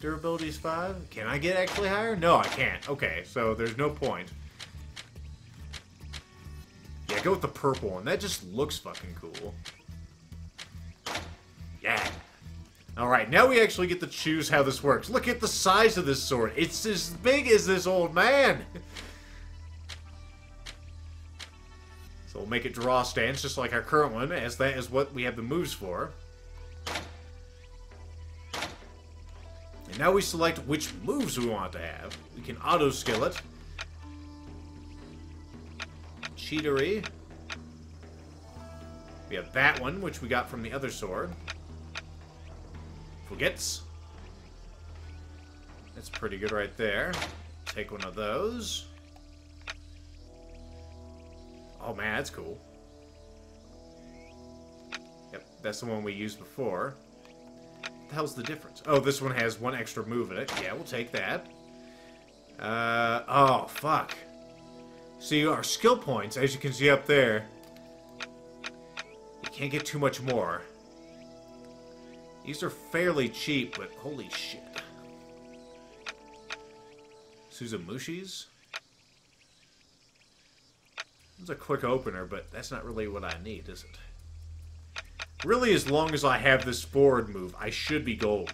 Durability is 5. Can I get actually higher? No, I can't. Okay, so there's no point. Yeah, go with the purple one. That just looks fucking cool. Yeah. Alright, now we actually get to choose how this works. Look at the size of this sword. It's as big as this old man. So we'll make it draw stance just like our current one, as that is what we have the moves for. Now we select which moves we want to have. We can auto-skill it. Cheatery. We have that one, which we got from the other sword. Forgets. That's pretty good right there. Take one of those. Oh man, that's cool. Yep, that's the one we used before. The hell's the difference? Oh, this one has one extra move in it. Yeah, we'll take that. Uh, oh, fuck. See, our skill points, as you can see up there, we can't get too much more. These are fairly cheap, but holy shit. Suzumushis? It's a quick opener, but that's not really what I need, is it? Really, as long as I have this forward move, I should be gold.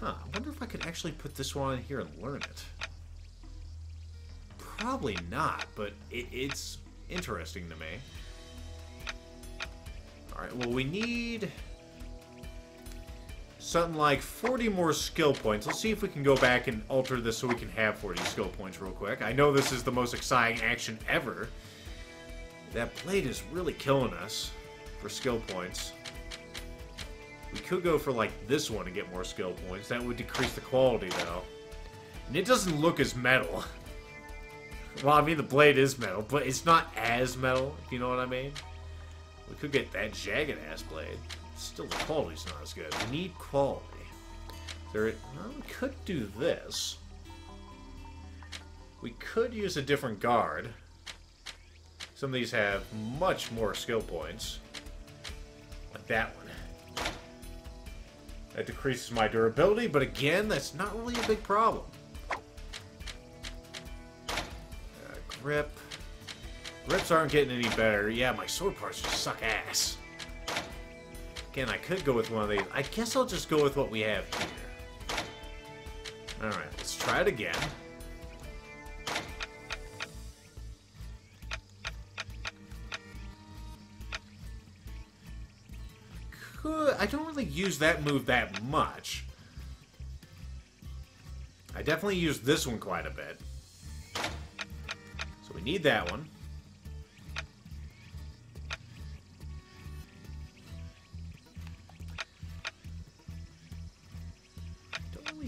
Huh, I wonder if I could actually put this one in here and learn it. Probably not, but it, it's interesting to me. Alright, well we need something like 40 more skill points. Let's see if we can go back and alter this so we can have 40 skill points real quick. I know this is the most exciting action ever. That blade is really killing us for skill points. We could go for like this one to get more skill points. That would decrease the quality though. And it doesn't look as metal. well, I mean the blade is metal, but it's not as metal, if you know what I mean. We could get that jagged ass blade. Still, the quality's not as good. We need quality. There, well, we could do this. We could use a different guard. Some of these have much more skill points. Like that one. That decreases my durability, but again, that's not really a big problem. Uh, grip. Grips aren't getting any better. Yeah, my sword parts just suck ass. Again, I could go with one of these. I guess I'll just go with what we have here. Alright, let's try it again. Could, I don't really use that move that much. I definitely use this one quite a bit. So we need that one.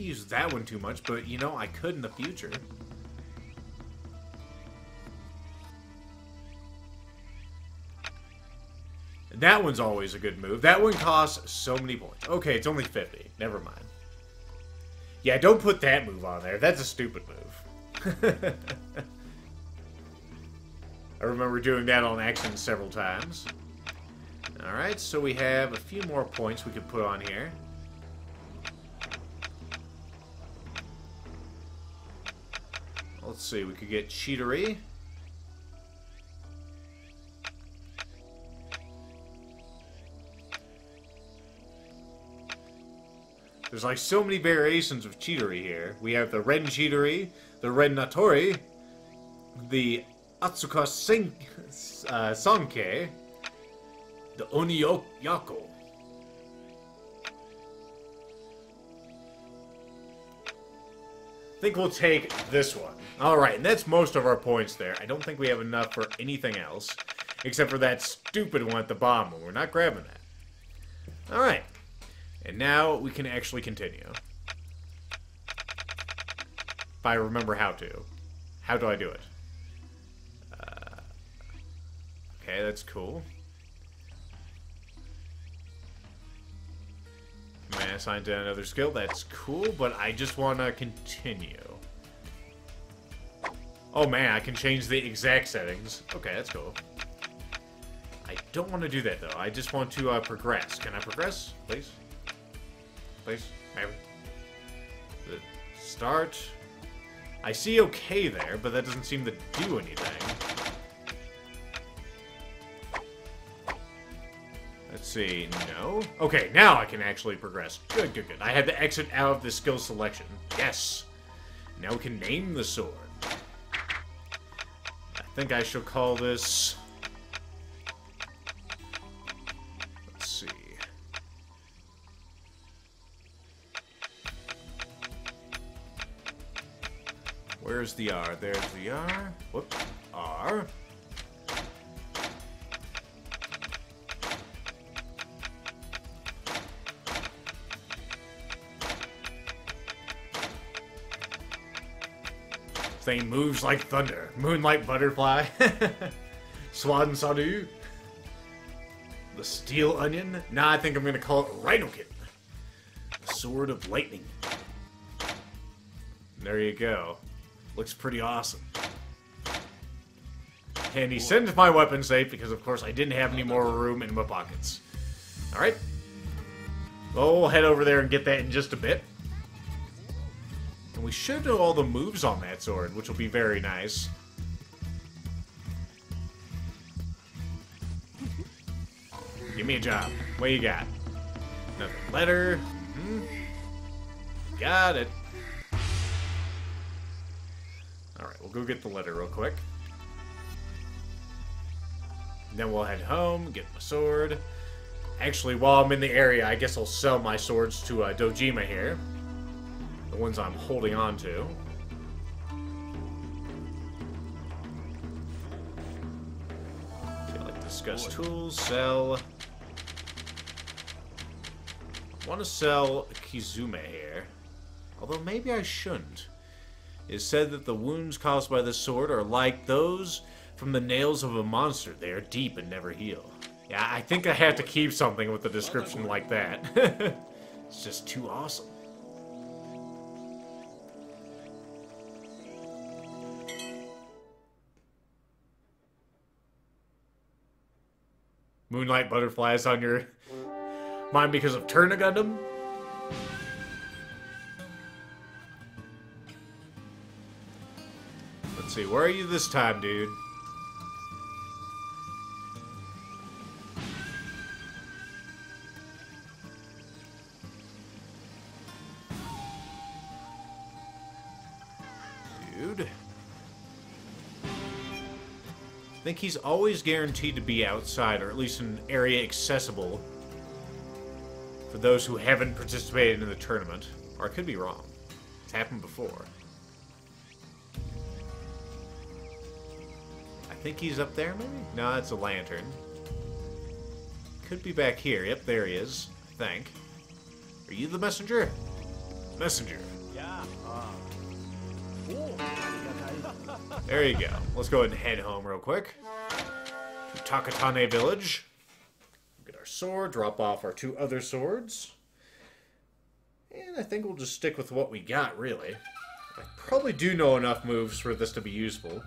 Use that one too much, but you know, I could in the future. That one's always a good move. That one costs so many points. Okay, it's only 50. Never mind. Yeah, don't put that move on there. That's a stupid move. I remember doing that on accident several times. Alright, so we have a few more points we could put on here. Let's see, we could get cheatery. There's like so many variations of cheatery here. We have the Ren cheatery, the Ren Natori, the Atsuka Sen uh, Sanke, the Oniyako. Think we'll take this one. Alright, and that's most of our points there. I don't think we have enough for anything else. Except for that stupid one at the bottom. We're not grabbing that. Alright. And now we can actually continue. If I remember how to. How do I do it? Uh, okay, that's cool. Man assigned to another skill, that's cool, but I just want to continue. Oh man, I can change the exact settings. Okay, that's cool. I don't want to do that, though. I just want to uh, progress. Can I progress? Please? Please? Maybe? Start. I see okay there, but that doesn't seem to do anything. See. No? Okay, now I can actually progress. Good, good, good. I had to exit out of the skill selection. Yes. Now we can name the sword. I think I shall call this... Let's see. Where's the R? There's the R. Whoops. R. Thing moves like thunder. Moonlight butterfly. Swan Sadu. The steel onion. Nah, I think I'm gonna call it Rhinokin. The sword of lightning. There you go. Looks pretty awesome. And he sends my weapon safe because, of course, I didn't have any more room in my pockets. Alright. Well, we'll head over there and get that in just a bit. We should know all the moves on that sword, which will be very nice. Give me a job. What you got? Another letter. Hmm. Got it. Alright, we'll go get the letter real quick. Then we'll head home, get my sword. Actually, while I'm in the area, I guess I'll sell my swords to uh, Dojima here. The ones I'm holding on to. Okay, like discuss tools, sell. I want to sell Kizume here. Although maybe I shouldn't. It is said that the wounds caused by the sword are like those from the nails of a monster. They are deep and never heal. Yeah, I think I have to keep something with a description like that. it's just too awesome. Moonlight butterflies on your mind because of Turna Gundam? Let's see, where are you this time? Dude. Think he's always guaranteed to be outside, or at least in an area accessible for those who haven't participated in the tournament. Or I could be wrong. It's happened before. I think he's up there, maybe? No, it's a lantern. Could be back here. Yep, there he is. I think. Are you the messenger? Messenger. Yeah. Uh, There you go. Let's go ahead and head home real quick. To Takatane Village. Get our sword, drop off our two other swords. And I think we'll just stick with what we got, really. I probably do know enough moves for this to be useful.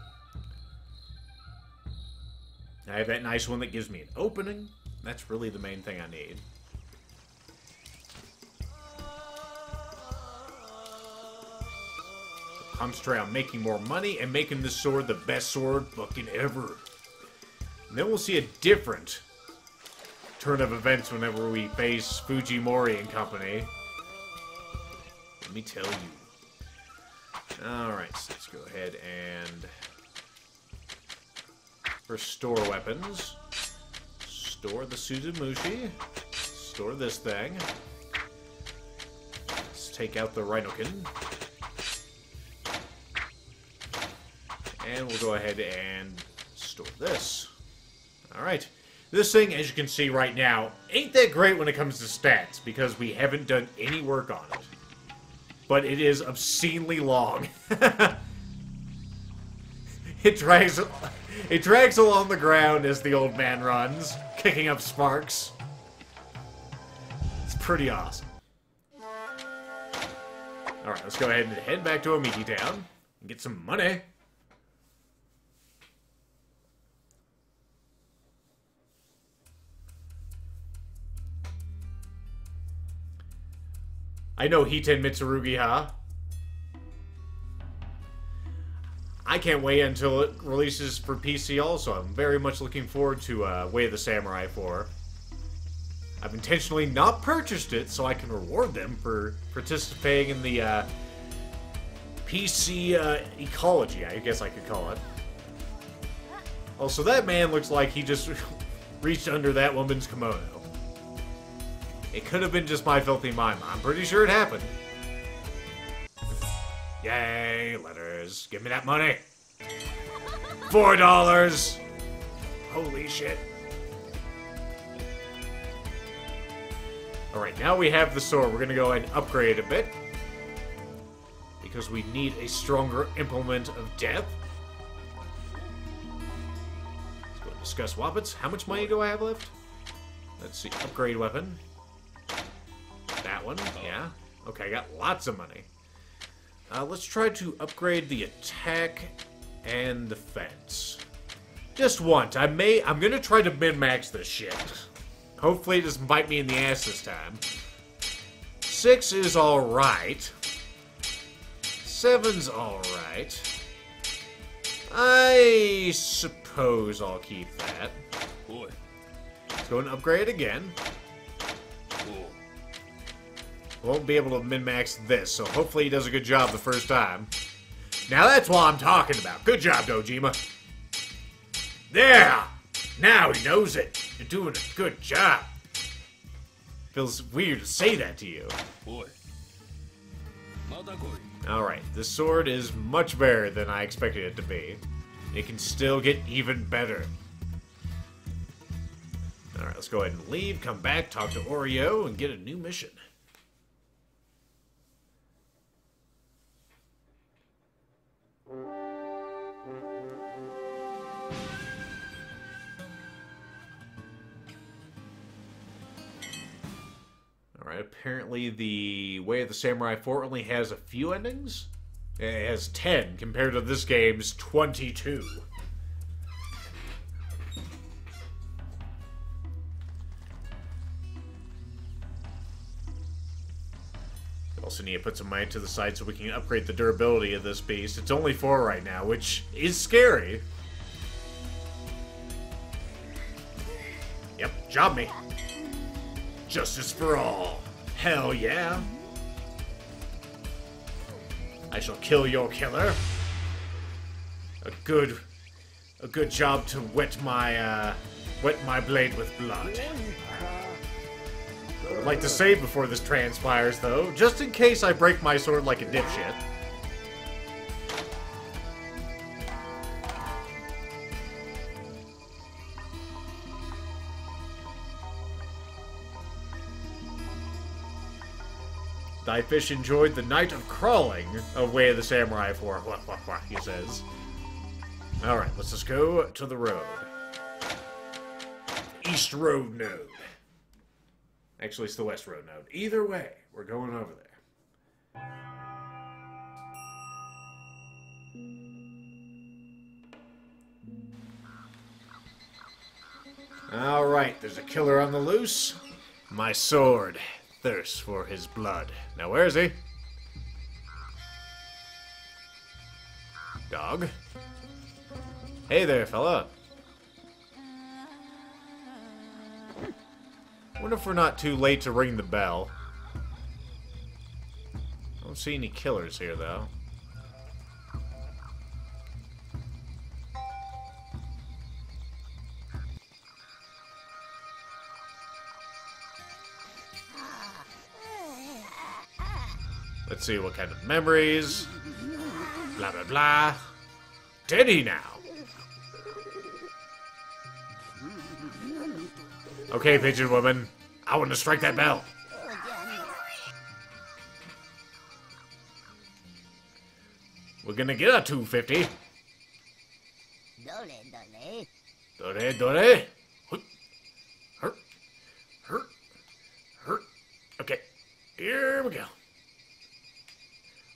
I have that nice one that gives me an opening. That's really the main thing I need. Concentrate on making more money and making this sword the best sword fucking ever. And then we'll see a different turn of events whenever we face Fujimori and company. Let me tell you. Alright, so let's go ahead and restore weapons. Store the Suzumushi. Store this thing. Let's take out the Rhinokin. And we'll go ahead and store this. Alright. This thing, as you can see right now, ain't that great when it comes to stats, because we haven't done any work on it. But it is obscenely long. it drags it drags along the ground as the old man runs, kicking up sparks. It's pretty awesome. Alright, let's go ahead and head back to Omiki Town and get some money. I know Hiten Mitsurugi, huh? I can't wait until it releases for PC also. I'm very much looking forward to uh, Way of the Samurai 4. I've intentionally not purchased it so I can reward them for participating in the uh, PC uh, ecology, I guess I could call it. Also, that man looks like he just reached under that woman's kimono. It could have been just my filthy mind. I'm pretty sure it happened. Yay, letters. Give me that money. Four dollars. Holy shit. Alright, now we have the sword. We're gonna go and upgrade a bit. Because we need a stronger implement of death. Let's go and discuss weapons. How much money do I have left? Let's see. Upgrade weapon. That one, yeah. Okay, I got lots of money. Uh, let's try to upgrade the attack and the fence. Just once. I may. I'm gonna try to min max this shit. Hopefully, it doesn't bite me in the ass this time. Six is all right. Seven's all right. I suppose I'll keep that. Boy. Let's go and upgrade again. Won't be able to min-max this, so hopefully he does a good job the first time. Now that's what I'm talking about. Good job, Dojima. There! Now he knows it. You're doing a good job. Feels weird to say that to you. Boy. Alright, this sword is much better than I expected it to be. It can still get even better. Alright, let's go ahead and leave, come back, talk to Oreo, and get a new mission. Alright, apparently the Way of the Samurai 4 only has a few endings. It has 10 compared to this game's 22. Also need to put some money to the side so we can upgrade the durability of this beast. It's only 4 right now, which is scary. Yep, job me. Justice for all. Hell yeah. I shall kill your killer. A good a good job to wet my uh wet my blade with blood. I'd like to save before this transpires though, just in case I break my sword like a dipshit. Thy fish enjoyed the night of crawling of Way of the Samurai 4, he says. Alright, let's just go to the road. East Road Node. Actually, it's the West Road Node. Either way, we're going over there. Alright, there's a killer on the loose. My sword thirsts for his blood. Now, where is he? Dog? Hey there, fella. Wonder if we're not too late to ring the bell. I don't see any killers here, though. See what kind of memories. Blah, blah, blah. Did he now? Okay, pigeon woman. I want to strike that bell. We're gonna get a 250. Dole, dole. Dore, dore. Hurt. Hurt. Hurt. Okay. Here we go.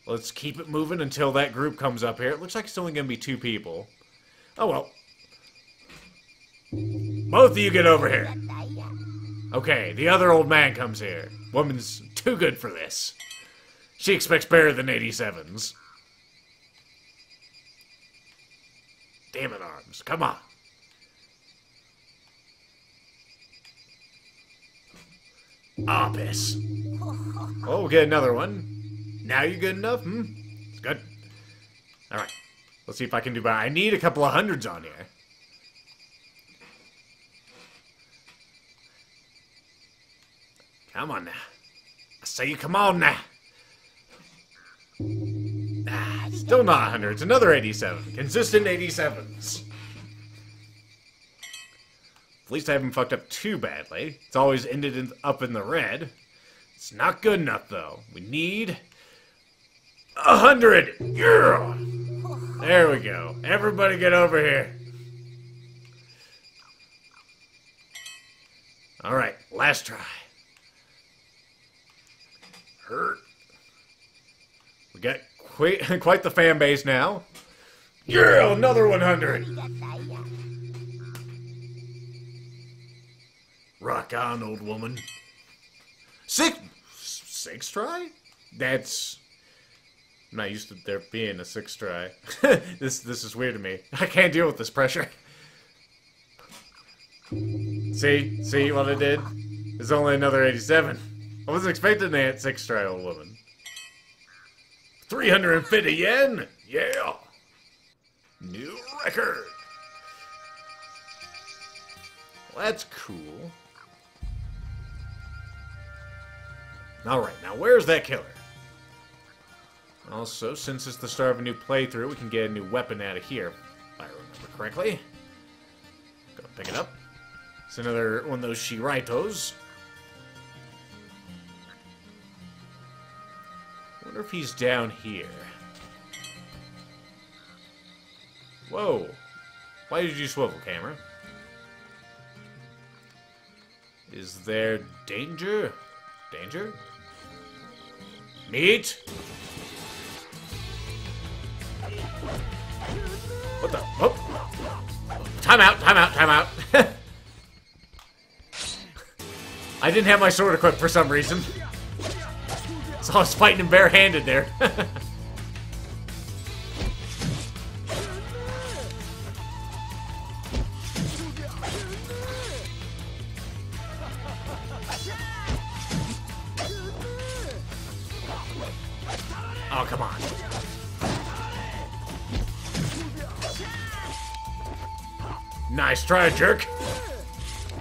Let's keep it moving until that group comes up here. It looks like it's only going to be two people. Oh, well. Both of you get over here. Okay, the other old man comes here. Woman's too good for this. She expects better than 87s. Damn it, arms. Come on. Ah, piss. Oh, we'll get another one. Now you're good enough? Hmm? It's good. Alright. Let's see if I can do better. I need a couple of hundreds on here. Come on now. I say you come on now. Ah, still not 100. It's another 87. Consistent 87s. At least I haven't fucked up too badly. It's always ended in, up in the red. It's not good enough, though. We need... a hundred! Yeah! There we go. Everybody get over here. Alright, last try. Hurt. We got quite, quite the fan base now. Yeah, another 100! Rock on, old woman. Six, six try? That's. I'm not used to there being a six try. this this is weird to me. I can't deal with this pressure. See, see what I did? It's only another 87. I wasn't expecting that six try, old woman. 350 yen. Yeah. New record. Well, that's cool. Alright, now where's that killer? Also, since it's the start of a new playthrough, we can get a new weapon out of here, if I remember correctly. Go pick it up. It's another one of those Shiraitos. wonder if he's down here. Whoa. Why did you swivel, camera? Is there danger? Danger? Meat? What the? Oh! Time out, time out, time out. I didn't have my sword equipped for some reason. So I was fighting him barehanded there. try, a jerk.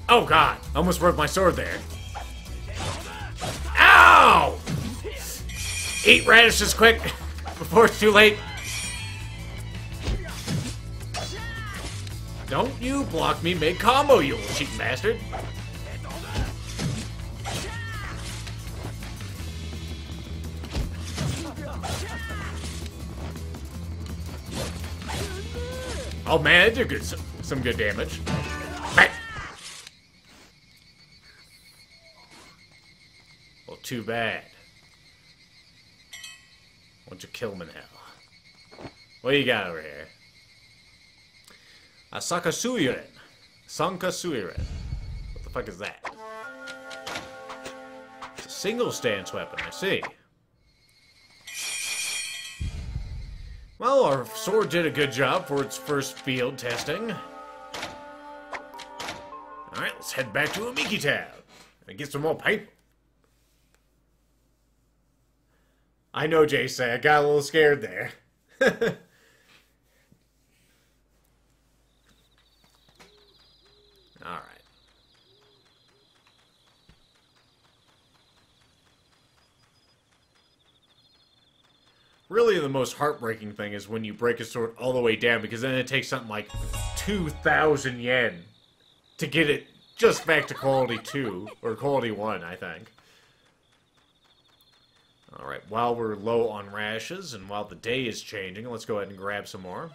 Oh, God. I Almost broke my sword there. Ow! Eat radishes quick before it's too late. Don't you block me mid-combo, you little cheap bastard. Oh man, it did good, some good damage. Bang. Well, too bad. Won't you kill in hell? What do you got over here? A Sakasuiren. Sankasuiren. What the fuck is that? It's a single stance weapon, I see. Well, our sword did a good job for its first field testing. Alright, let's head back to Omiki Town and get some more paper. I know, Jason. I got a little scared there. Alright. Really, the most heartbreaking thing is when you break a sword all the way down, because then it takes something like 2,000 yen to get it just back to quality 2, or quality 1, I think. Alright, while we're low on rashes, and while the day is changing, let's go ahead and grab some more.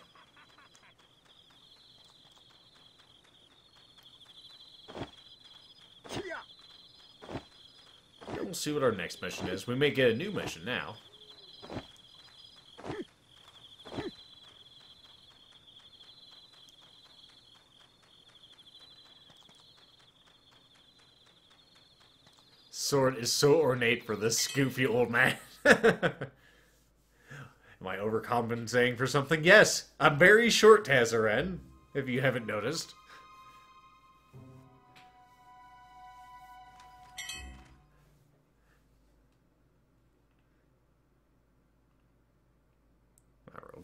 we'll see what our next mission is. We may get a new mission now. Sword is so ornate for this goofy old man. Am I overcompensating for something? Yes, I'm very short, Tazaren, if you haven't noticed.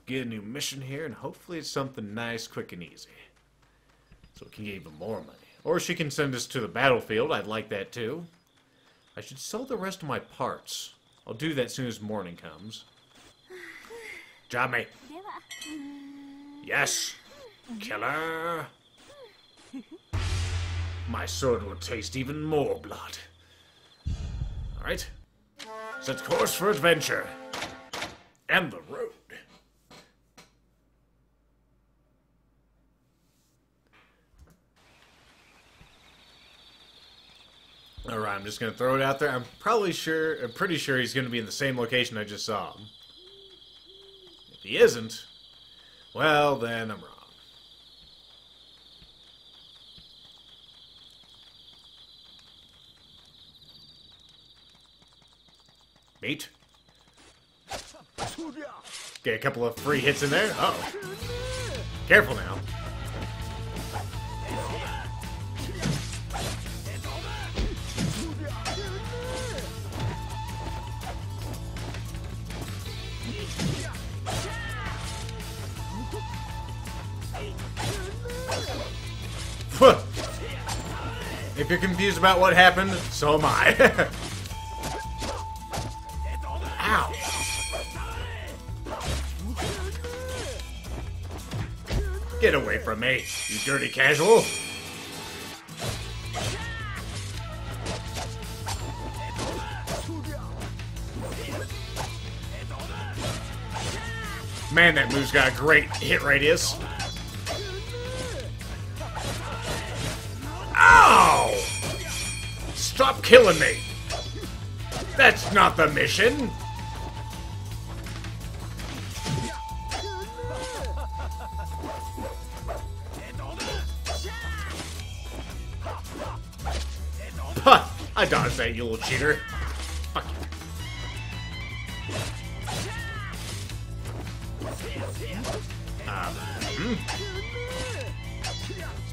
Get a new mission here, and hopefully it's something nice, quick, and easy. So we can get even more money. Or she can send us to the battlefield, I'd like that too. I should sell the rest of my parts. I'll do that as soon as morning comes. Job me. Yes. Killer. My sword will taste even more blood. Alright. Set course for adventure. And the road. Alright, I'm just gonna throw it out there. I'm probably sure, I'm pretty sure he's gonna be in the same location I just saw him. If he isn't, well, then I'm wrong. Meat. Get a couple of free hits in there. Uh oh. Careful now. If you're confused about what happened, so am I. Ow. Get away from me, you dirty casual. Man, that move's got a great hit radius. Stop killing me! That's not the mission! Puh! I dodged that, you little cheater. Fuck you. Um, hmm?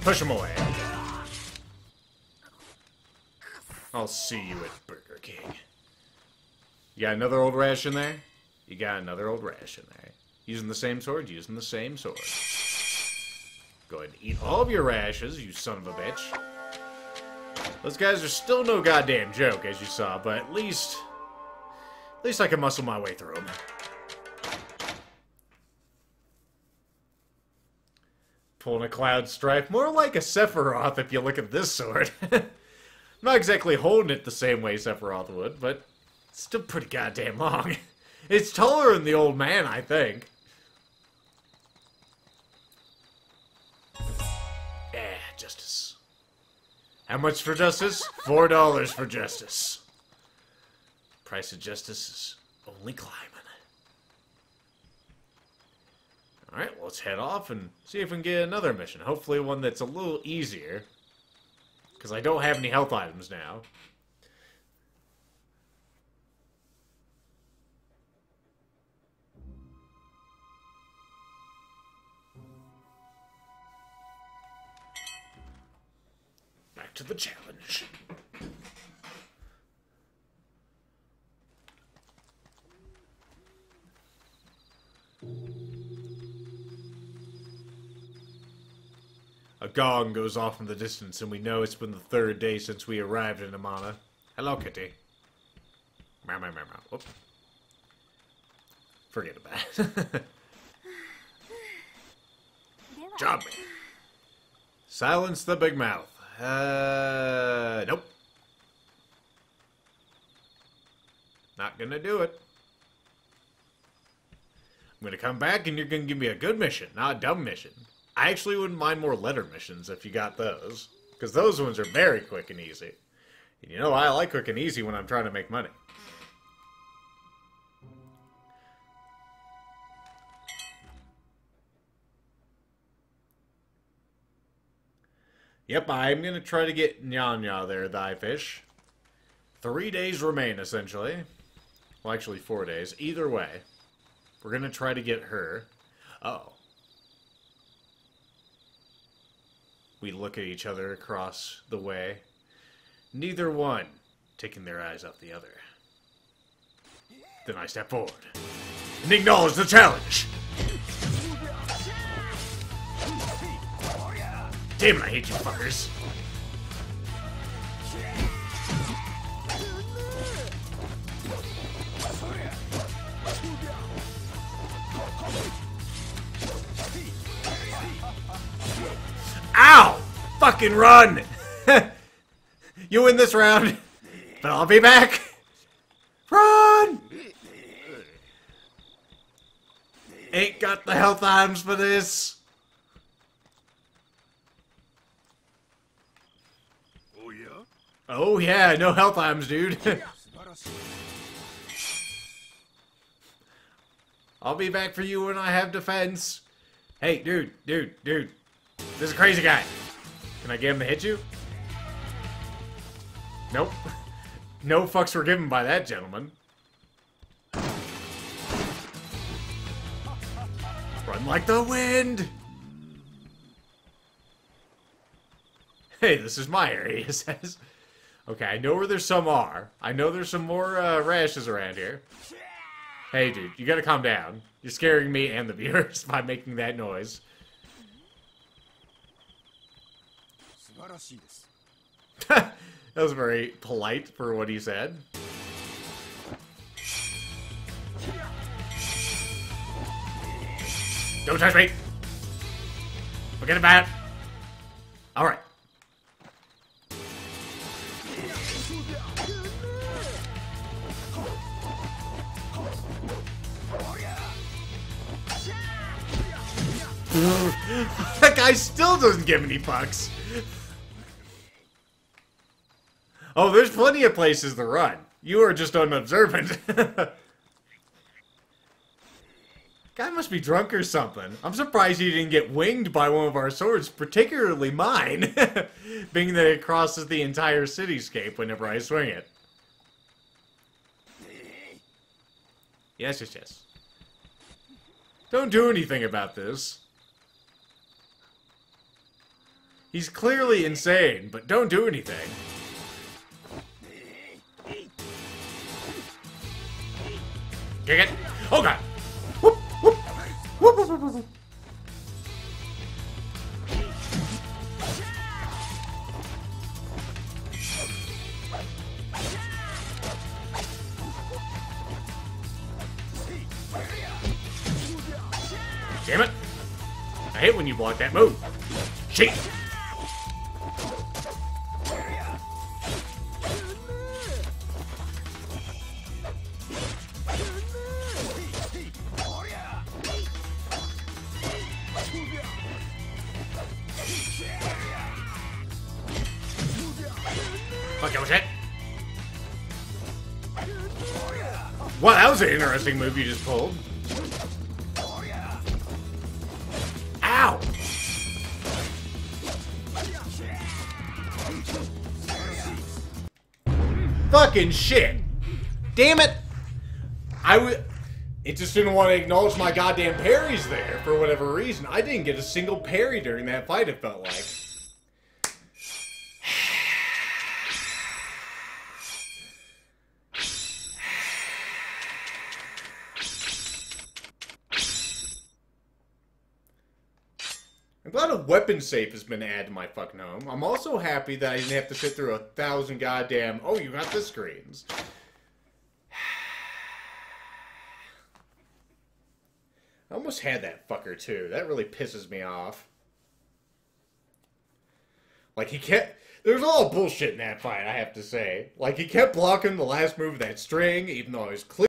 Push him away. I'll see you at Burger King. You got another old rash in there? You got another old rash in there. Using the same sword, using the same sword. Go ahead and eat all of your rashes, you son of a bitch. Those guys are still no goddamn joke, as you saw, but at least... At least I can muscle my way through them. Pulling a Cloud Strife. More like a Sephiroth if you look at this sword. not exactly holding it the same way Sephiroth would, but still pretty goddamn long. It's taller than the old man, I think. Yeah, justice. How much for justice? Four dollars for justice. Price of justice is only climbing. Alright, well, let's head off and see if we can get another mission. Hopefully one that's a little easier. Because I don't have any health items now. Back to the challenge. A gong goes off in the distance, and we know it's been the third day since we arrived in Amana. Hello, Kitty. Meow, meow, meow, meow. Whoop. Forget about it. Job me. Silence the big mouth. Uh, nope. Not gonna do it. I'm gonna come back and you're gonna give me a good mission, not a dumb mission. I actually wouldn't mind more letter missions if you got those. Because those ones are very quick and easy. And you know, I like quick and easy when I'm trying to make money. Yep, I'm going to try to get Nya Nya there, thy fish. Three days remain, essentially. Well, actually, four days. Either way, we're going to try to get her. Oh. We look at each other across the way. Neither one taking their eyes off the other. Then I step forward and acknowledge the challenge. Damn it, I hate you fuckers. Fucking run! you win this round, but I'll be back! Run! Ain't got the health items for this! Oh yeah? Oh yeah, no health items, dude. I'll be back for you when I have defense. Hey, dude, dude, dude. This is a crazy guy. Can I get him to hit you? Nope. No fucks were given by that gentleman. Run like the wind! Hey, this is my area, he says. Okay, I know where there's some are. I know there's some more uh, rashes around here. Hey, dude, you gotta calm down. You're scaring me and the viewers by making that noise. that was very polite for what he said. Don't touch me! Forget about it. Alright. that guy still doesn't give any fucks. Oh, there's plenty of places to run. You are just unobservant. Guy must be drunk or something. I'm surprised he didn't get winged by one of our swords, particularly mine, being that it crosses the entire cityscape whenever I swing it. Yes, yes, yes. Don't do anything about this. He's clearly insane, but don't do anything. Kick it. Oh god. Whoop, whoop. Whoop, whoop, whoop, whoop, whoop. Damn it. I hate when you block that move. Shit. Was an interesting move you just pulled. Ow! Fucking shit! Damn it! I would. It just didn't want to acknowledge my goddamn parries there for whatever reason. I didn't get a single parry during that fight, it felt like. I'm glad a weapon safe has been added to my fucking home. I'm also happy that I didn't have to sit through a thousand goddamn. Oh, you got the screens. I almost had that fucker too. That really pisses me off. Like he kept. There's a lot of bullshit in that fight, I have to say. Like he kept blocking the last move of that string, even though it was clear.